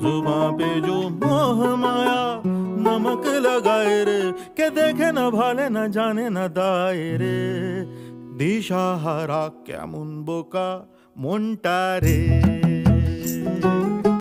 जुबा पे जो मोह माया, नमक लगाए रे, के देखे न भाले, न जाने न दायरे दिशा हरा क्या मुनबो मुंटा रे।